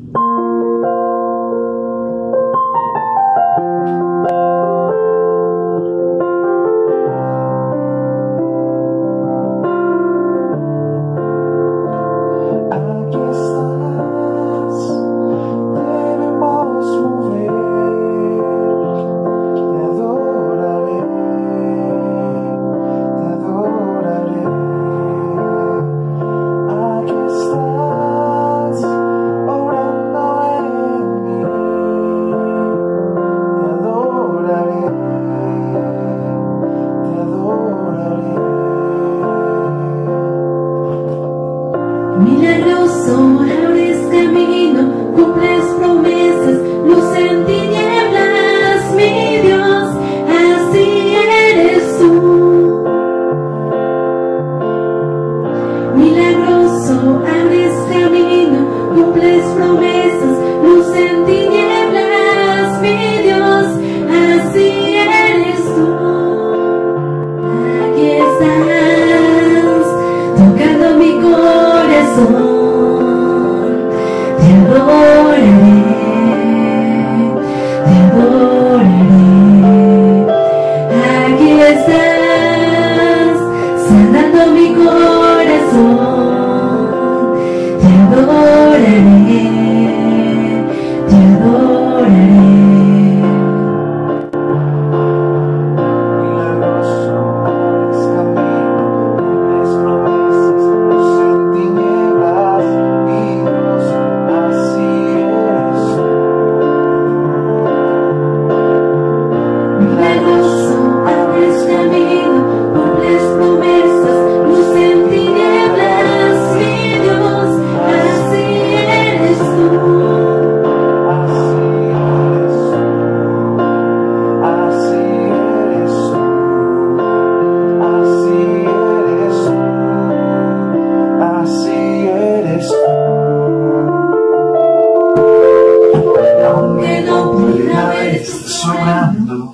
you Mira coração. Sobrando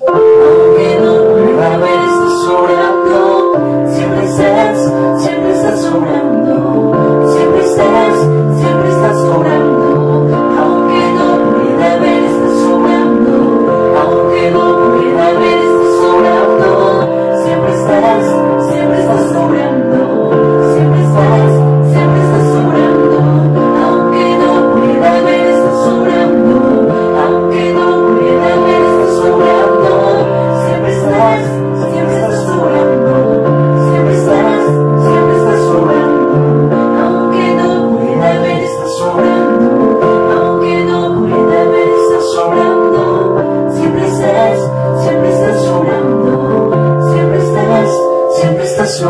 Essa é